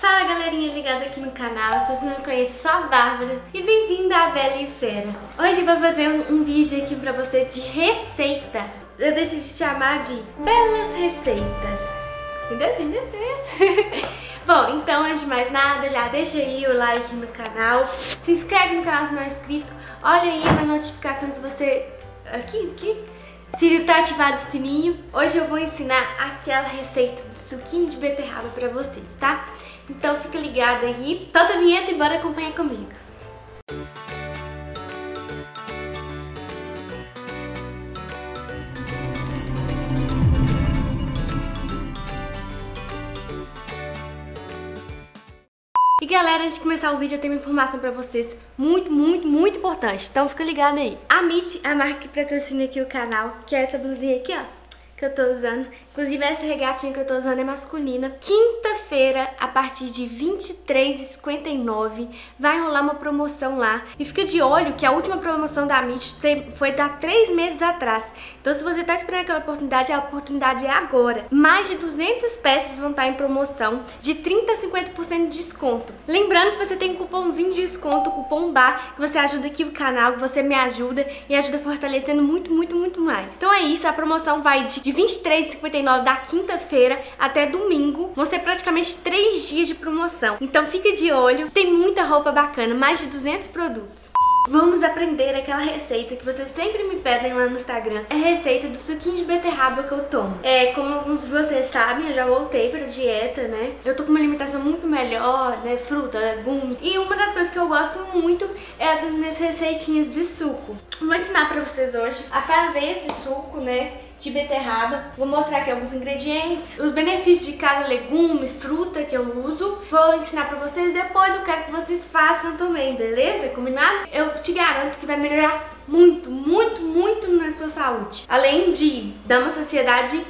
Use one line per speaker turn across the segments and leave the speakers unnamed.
Fala galerinha ligada aqui no canal, se você não me conhece, sou a Bárbara e bem-vinda à Bela e Fera. Hoje vou fazer um, um, vídeo aqui pra você de receita. Eu decidi chamar de Belas Receitas. Entendeu? Entendeu? Bom, então antes de mais nada, já deixa aí o like no canal, se inscreve no canal se não é inscrito, olha aí na notificação se você... aqui, aqui se tá ativado o sininho, hoje eu vou ensinar aquela receita de suquinho de beterraba pra vocês, tá? Então fica ligado aí, solta a vinheta e bora acompanhar comigo. Galera, antes de começar o vídeo eu tenho uma informação pra vocês muito, muito, muito importante, então fica ligado aí. A MIT, a marca que patrocina aqui o canal, que é essa blusinha aqui, ó, que eu tô usando. Inclusive essa regatinha que eu tô usando é masculina. Quinta-feira, a partir de R$23,59, vai rolar uma promoção lá. E fica de olho que a última promoção da Meet foi da três meses atrás. Então se você tá esperando aquela oportunidade, a oportunidade é agora. Mais de 200 peças vão estar em promoção, de 30% a 50% de desconto. Lembrando que você tem um cupomzinho de desconto, cupom BAR, que você ajuda aqui o canal, que você me ajuda e ajuda fortalecendo muito, muito, muito mais. Então é isso, a promoção vai de de 23,59 da quinta-feira até domingo. Vão ser praticamente 3 dias de promoção. Então fica de olho, tem muita roupa bacana, mais de 200 produtos. Vamos aprender aquela receita que vocês sempre me pedem lá no Instagram. É a receita do suquinho de beterraba que eu tomo. É, como alguns de vocês sabem, eu já voltei pra dieta, né? Eu tô com uma alimentação muito melhor, né? Fruta, legumes. E uma das coisas que eu gosto muito é das receitinhas de suco. Vou ensinar pra vocês hoje a fazer esse suco, né? De beterraba. Vou mostrar aqui alguns ingredientes, os benefícios de cada legume, fruta que eu uso. Vou ensinar pra vocês, depois eu quero que vocês façam também, beleza? Combinado? Eu te garanto que vai melhorar muito, muito, muito na sua saúde. Além de dar uma saciedade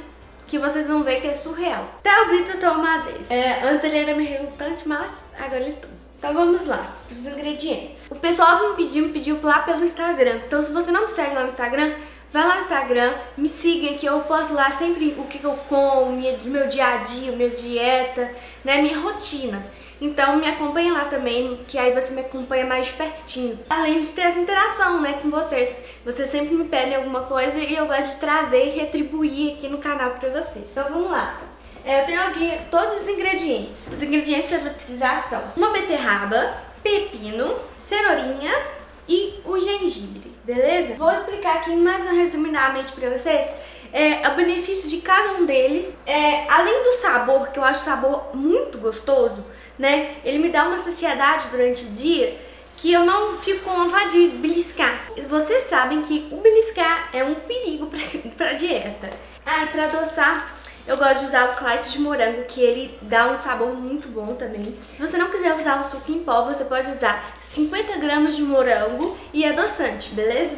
que vocês vão ver que é surreal. Até o Vitor toma vezes. É, antes ele era meio relutante, mas agora ele toma. Então vamos lá, os ingredientes. O pessoal me pediu, me pediu lá pelo Instagram. Então se você não me segue lá no Instagram, Vai lá no Instagram, me siga que eu posto lá sempre o que eu como, meu dia a dia, minha dieta, né, minha rotina. Então me acompanha lá também, que aí você me acompanha mais pertinho. Além de ter essa interação, né, com vocês. Vocês sempre me pedem alguma coisa e eu gosto de trazer e retribuir aqui no canal pra vocês. Então vamos lá. É, eu tenho aqui todos os ingredientes. Os ingredientes que você vai precisar são uma beterraba, pepino, cenourinha e o gengibre beleza? Vou explicar aqui mais resumidamente pra vocês é, o benefício de cada um deles. É, além do sabor, que eu acho o sabor muito gostoso, né? Ele me dá uma saciedade durante o dia que eu não fico com vontade de beliscar. Vocês sabem que o beliscar é um perigo pra dieta. Ah, e pra adoçar, eu gosto de usar o Clyde de morango, que ele dá um sabor muito bom também. Se você não quiser usar o suco em pó, você pode usar 50 gramas de morango e adoçante, beleza?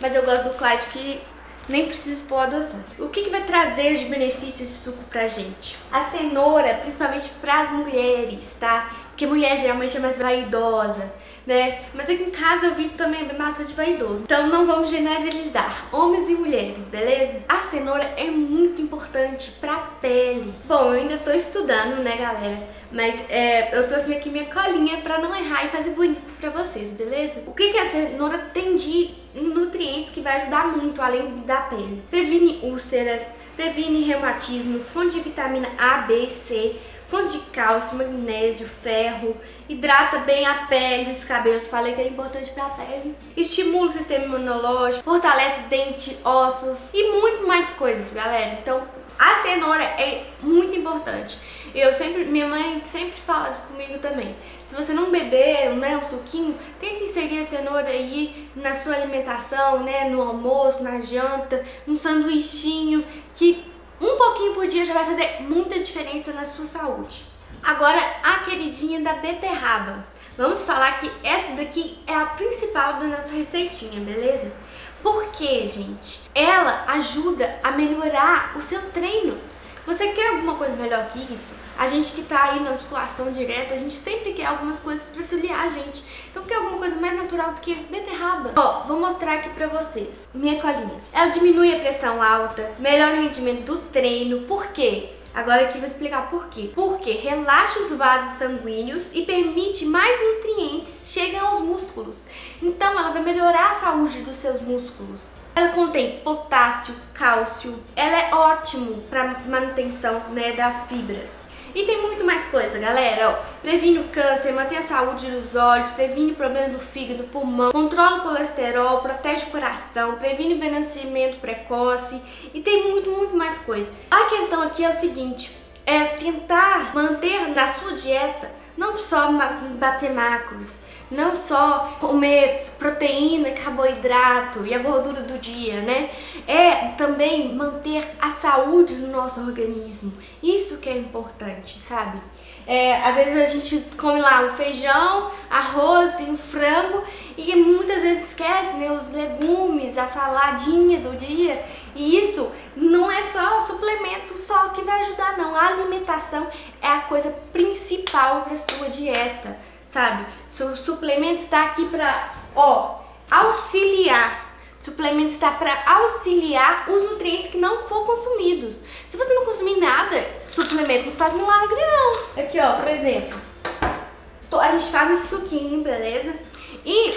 Mas eu gosto do Clyde que nem preciso pôr adoçante. O que, que vai trazer de benefício esse suco pra gente? A cenoura, principalmente pras mulheres, tá? Porque mulher geralmente é mais vaidosa, né? Mas aqui em casa eu vi também bastante vaidoso. Então não vamos generalizar, homens e mulheres, beleza? A cenoura é muito importante pra pele. Bom, eu ainda tô estudando, né, galera? Mas é, eu trouxe aqui minha colinha pra não errar e fazer bonito pra vocês, beleza? O que, que a cenoura tem de nutrientes que vai ajudar muito, além da pele? Previne úlceras, previne reumatismos, fonte de vitamina A, B, C, fonte de cálcio, magnésio, ferro, hidrata bem a pele, os cabelos, falei que era importante pra pele, estimula o sistema imunológico, fortalece dente, ossos e muito mais coisas, galera. Então, a cenoura é muito importante. Eu sempre, minha mãe sempre fala isso comigo também. Se você não beber, né, o suquinho, tenta inserir a cenoura aí na sua alimentação, né, no almoço, na janta, um sanduichinho, que um pouquinho por dia já vai fazer muita diferença na sua saúde. Agora, a queridinha da beterraba. Vamos falar que essa daqui é a principal da nossa receitinha, beleza? Porque, gente, ela ajuda a melhorar o seu treino. Você quer alguma coisa melhor que isso? A gente que tá aí na musculação direta, a gente sempre quer algumas coisas pra auxiliar a gente. Então quer alguma coisa mais natural do que beterraba? Ó, vou mostrar aqui pra vocês. Minha colinha. Ela diminui a pressão alta, melhora o rendimento do treino. Por quê? Agora aqui vou explicar por quê. Porque relaxa os vasos sanguíneos e permite mais nutrientes cheguem aos músculos. Então ela vai melhorar a saúde dos seus músculos. Ela contém potássio, cálcio. Ela é ótimo para manutenção né, das fibras. E tem muito mais coisa, galera. Ó, previne o câncer, mantém a saúde dos olhos, previne problemas do fígado, pulmão, controla o colesterol, protege o coração, previne envelhecimento precoce e tem muito, muito mais coisa. A questão aqui é o seguinte, é tentar manter na sua dieta não só bater macros, não só comer proteína, carboidrato e a gordura do dia, né? É também manter a saúde do nosso organismo. Isso que é importante, sabe? É, às vezes a gente come lá o feijão, arroz e o frango e muitas vezes esquece né, os legumes, a saladinha do dia. E isso não é só suplemento só que vai ajudar, não. A alimentação é a coisa principal para sua dieta sabe? O suplemento está aqui para, ó, auxiliar. Suplemento está para auxiliar os nutrientes que não foram consumidos. Se você não consumir nada, suplemento não faz milagre não. Aqui, ó, por exemplo, a gente faz esse suquinho, beleza? E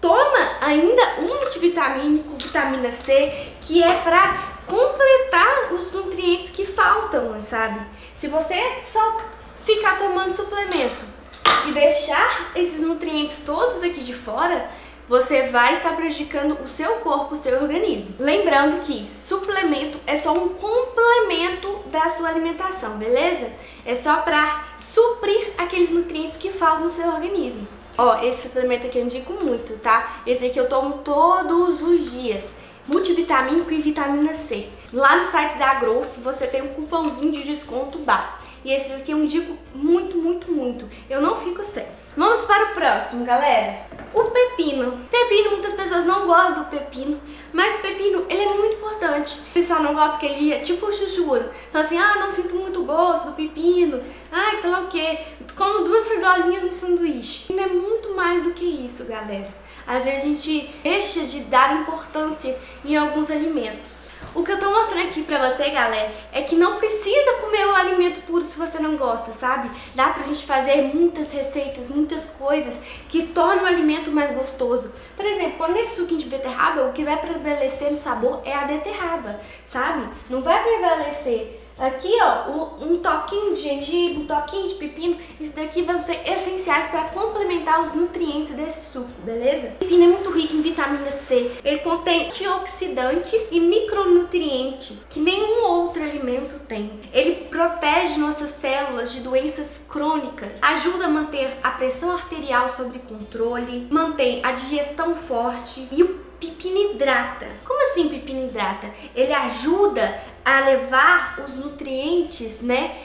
toma ainda um multivitamínico, vitamina C, que é para completar os nutrientes que faltam, sabe? Se você só ficar tomando suplemento e deixar esses nutrientes todos aqui de fora, você vai estar prejudicando o seu corpo, o seu organismo. Lembrando que suplemento é só um complemento da sua alimentação, beleza? É só para suprir aqueles nutrientes que faltam no seu organismo. Ó, esse suplemento aqui eu indico muito, tá? Esse aqui eu tomo todos os dias. Multivitamínico e vitamina C. Lá no site da Growth você tem um cupomzinho de desconto BAR. E esse aqui eu indico muito, muito, muito. Eu não fico sem. Vamos para o próximo, galera. O pepino. Pepino, muitas pessoas não gostam do pepino, mas o pepino, ele é muito importante. O pessoal não gosta que ele é tipo chuchu. Então assim, ah, não sinto muito gosto do pepino. Ah, sei lá o que. Como duas frigolinhas no sanduíche. Não é muito mais do que isso, galera. Às vezes a gente deixa de dar importância em alguns alimentos. O que eu tô mostrando aqui pra você, galera, é que não precisa comer o alimento puro se você não gosta, sabe? Dá pra gente fazer muitas receitas, muitas coisas que tornam o alimento mais gostoso. Por exemplo, quando esse suquinho de beterraba, o que vai prevalecer no sabor é a beterraba, sabe? Não vai prevalecer Aqui, ó, um toquinho de gengibre, um toquinho de pepino, isso daqui vão ser essenciais para complementar os nutrientes desse suco, beleza? O pepino é muito rico em vitamina C, ele contém antioxidantes e micronutrientes que nenhum outro alimento tem. Ele protege nossas células de doenças crônicas, ajuda a manter a pressão arterial sob controle, mantém a digestão forte e o pepino hidrata. Como assim pepino hidrata? Ele ajuda a levar os nutrientes, né,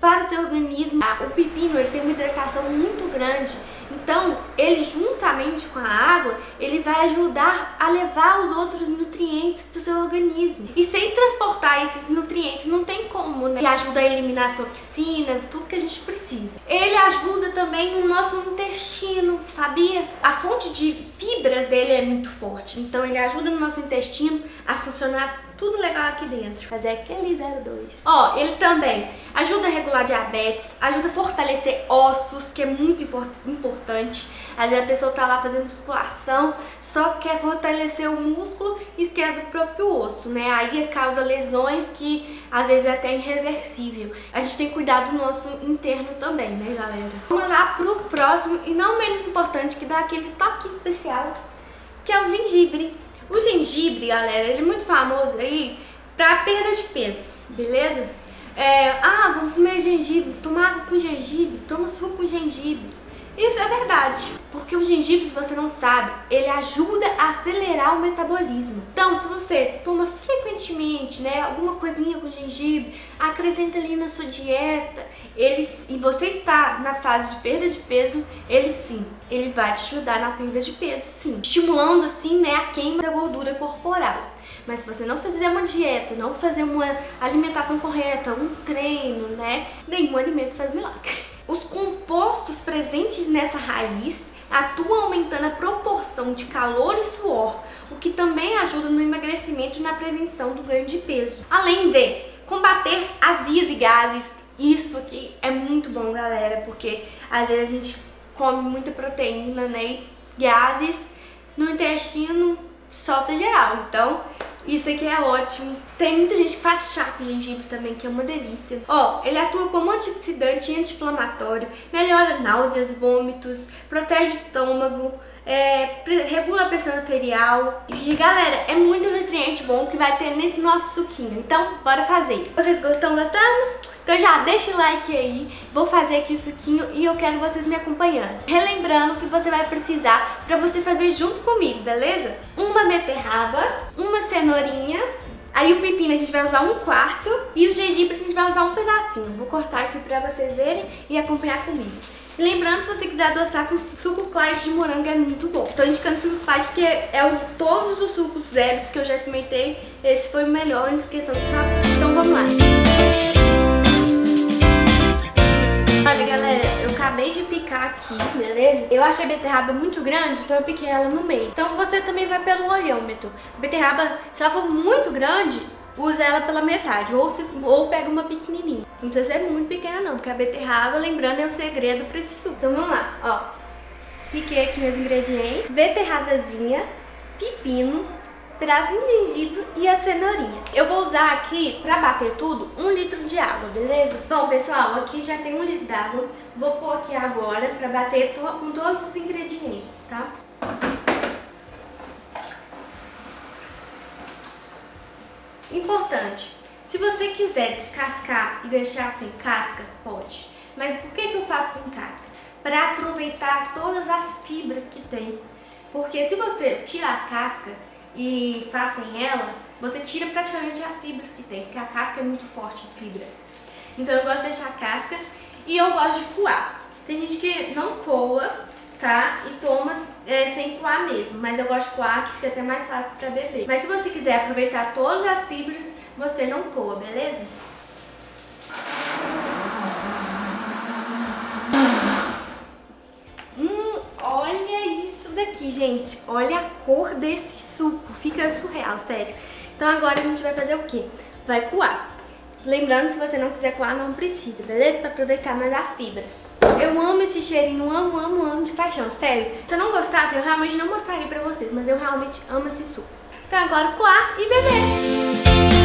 para o seu organismo. O pepino ele tem uma hidratação muito grande, então ele juntamente com a água, ele vai ajudar a levar os outros nutrientes para o seu organismo. E sem transportar esses nutrientes não tem como, né? Ele ajuda a eliminar as toxinas, tudo que a gente precisa. Ele ajuda também no nosso intestino, sabia? A fonte de fibras dele é muito forte, então ele ajuda no nosso intestino a funcionar tudo legal aqui dentro. Fazer aquele 02. Ó, ele também ajuda a regular diabetes, ajuda a fortalecer ossos, que é muito importante. Às vezes a pessoa tá lá fazendo musculação, só quer fortalecer o músculo esquece o próprio osso, né? Aí causa lesões que às vezes é até irreversível. A gente tem que cuidar do nosso interno também, né, galera? Vamos lá pro próximo e não menos importante, que dá aquele toque especial, que é o gengibre. O gengibre, galera, ele é muito famoso aí pra perda de peso, beleza? É, ah, vamos comer gengibre, tomar com gengibre, toma suco com gengibre. Isso é verdade, porque o gengibre, se você não sabe, ele ajuda a acelerar o metabolismo. Então, se você toma frequentemente, né, alguma coisinha com gengibre, acrescenta ali na sua dieta, ele, e você está na fase de perda de peso, ele sim, ele vai te ajudar na perda de peso, sim. Estimulando assim, né, a queima da gordura corporal. Mas se você não fizer uma dieta, não fazer uma alimentação correta, um treino, né, nenhum alimento faz milagre. Nessa raiz atuam aumentando a proporção de calor e suor, o que também ajuda no emagrecimento e na prevenção do ganho de peso. Além de combater azias e gases. Isso aqui é muito bom, galera, porque às vezes a gente come muita proteína, né? E gases no intestino solta geral. Então, isso aqui é ótimo. Tem muita gente que faz chá com gengibre também, que é uma delícia. Ó, ele atua como antioxidante e anti-inflamatório, melhora náuseas, vômitos, protege o estômago, é, regula a pressão arterial. E galera, é muito nutriente bom que vai ter nesse nosso suquinho. Então, bora fazer. Vocês estão gostando? Então já deixa o like aí, vou fazer aqui o suquinho e eu quero vocês me acompanhando. Relembrando que você vai precisar para você fazer junto comigo, beleza? Uma beterraba, uma cenourinha, aí o pepino a gente vai usar um quarto e o gengibre a gente vai usar um pedacinho. Vou cortar aqui para vocês verem e acompanhar comigo. Lembrando, se você quiser adoçar com suco claro de morango é muito bom. Tô indicando suco claro porque é o todos os sucos zeros que eu já experimentei, esse foi o melhor em questão de sabor. Então vamos lá. Olha, aqui, beleza? Eu achei a beterraba muito grande, então eu piquei ela no meio. Então você também vai pelo olhômetro. Beterraba, se ela for muito grande, usa ela pela metade, ou, se, ou pega uma pequenininha. Não precisa ser muito pequena não, porque a beterraba, lembrando, é o segredo pra esse suco. Então vamos lá, ó. Piquei aqui meus ingredientes. Beterrabazinha, pepino, pedacinho de gengibre e a cenourinha. Eu vou usar aqui, pra bater tudo, um litro de água, beleza? Bom, pessoal, aqui já tem um litro d'água. Vou pôr aqui agora pra bater to com todos os ingredientes, tá? Importante, se você quiser descascar e deixar sem casca, pode. Mas por que, que eu faço com casca? Para aproveitar todas as fibras que tem. Porque se você tirar a casca, e fazem ela, você tira praticamente as fibras que tem, porque a casca é muito forte em fibras. Então eu gosto de deixar a casca e eu gosto de coar. Tem gente que não coa, tá? E toma é, sem coar mesmo, mas eu gosto de coar que fica até mais fácil para beber. Mas se você quiser aproveitar todas as fibras, você não coa, beleza? Daqui, gente. Olha a cor desse suco. Fica surreal, sério. Então agora a gente vai fazer o quê? Vai coar. Lembrando, se você não quiser coar, não precisa, beleza? Pra aproveitar mais as fibras. Eu amo esse cheirinho, amo, amo, amo de paixão, sério. Se eu não gostasse, eu realmente não mostraria pra vocês, mas eu realmente amo esse suco. Então agora coar e beber.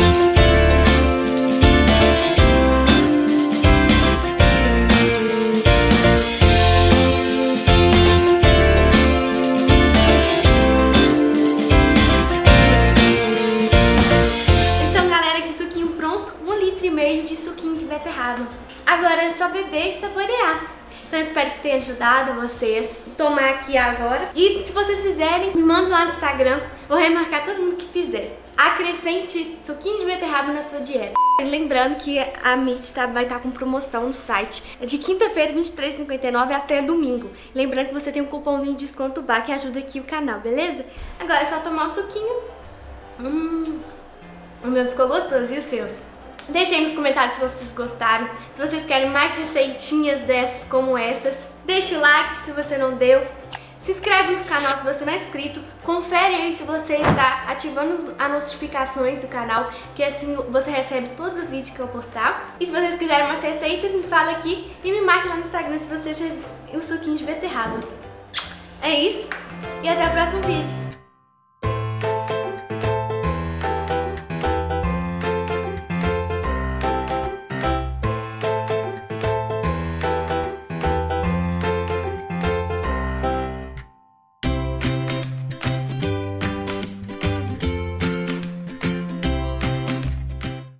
Agora é só beber e saborear. Então espero que tenha ajudado vocês tomar aqui agora. E se vocês fizerem, me mandem lá no Instagram. Vou remarcar todo mundo que fizer. Acrescente suquinho de beterraba na sua dieta. Lembrando que a Meet tá, vai estar tá com promoção no site. É de quinta-feira, R$23,59 até domingo. Lembrando que você tem um cupomzinho de desconto BA que ajuda aqui o canal, beleza? Agora é só tomar o suquinho. Hum, o meu ficou gostoso, e os seus? Deixe aí nos comentários se vocês gostaram, se vocês querem mais receitinhas dessas como essas. Deixe o like se você não deu. Se inscreve no canal se você não é inscrito. Confere aí se você está ativando as notificações do canal, que assim você recebe todos os vídeos que eu postar. E se vocês quiserem mais receitas, me fala aqui e me marque lá no Instagram se você fez o suquinho de beterraba. É isso e até o próximo vídeo.